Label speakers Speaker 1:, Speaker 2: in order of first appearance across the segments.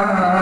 Speaker 1: Uh-huh.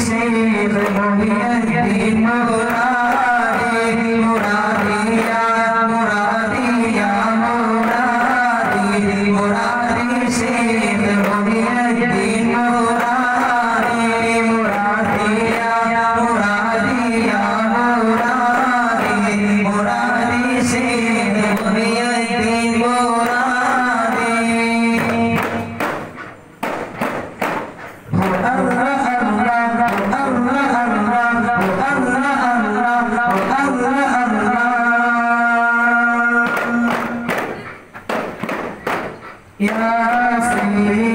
Speaker 1: Shri Shri Shri Shri يا سيدي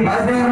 Speaker 1: Gracias.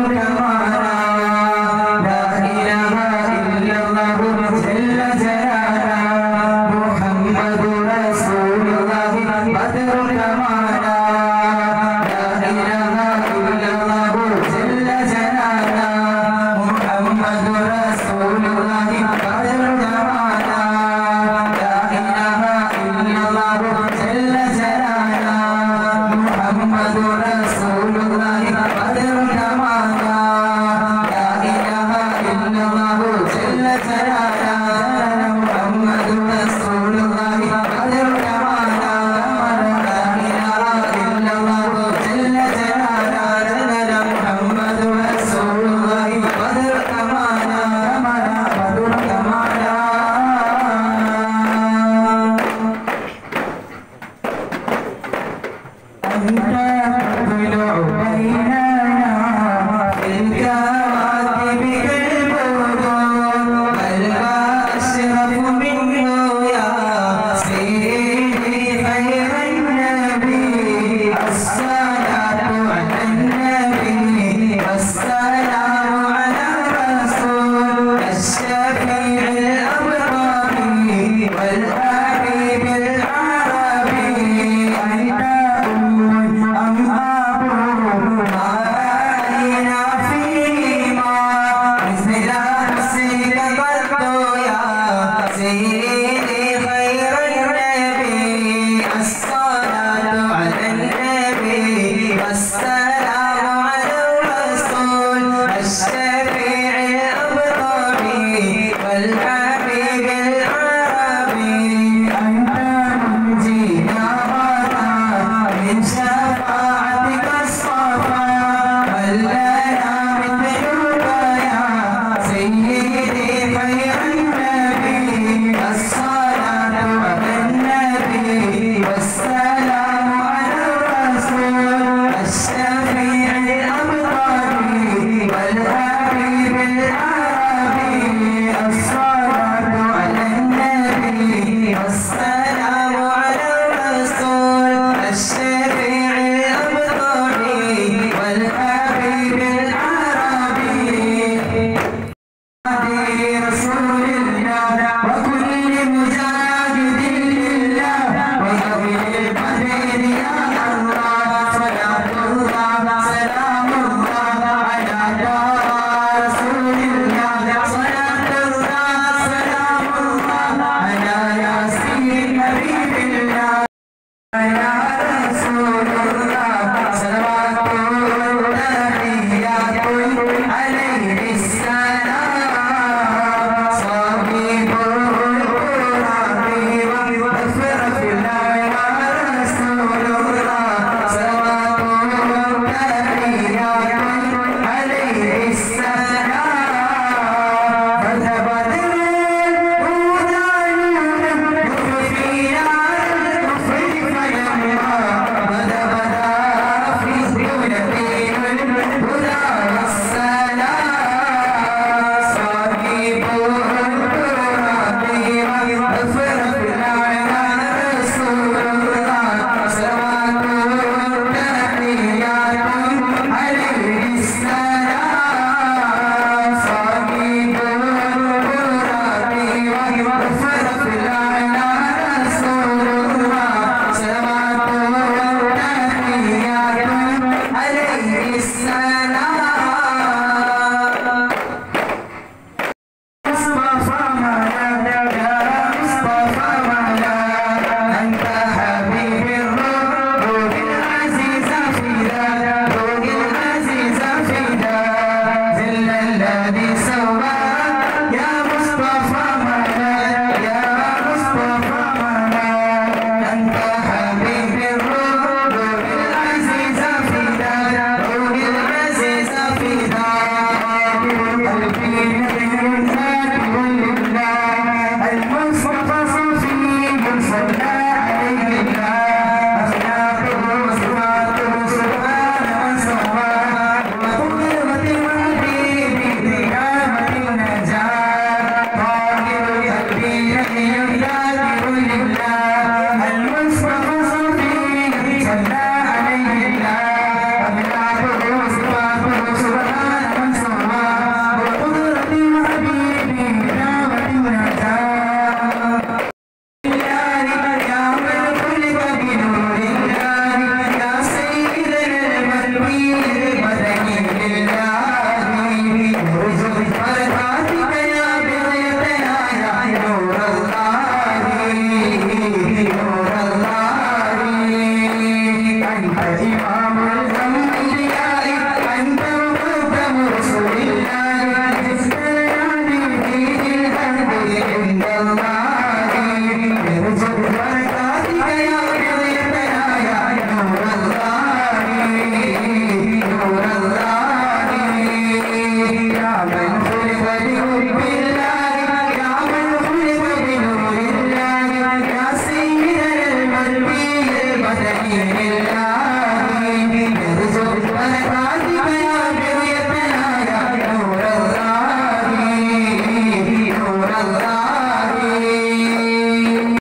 Speaker 1: I,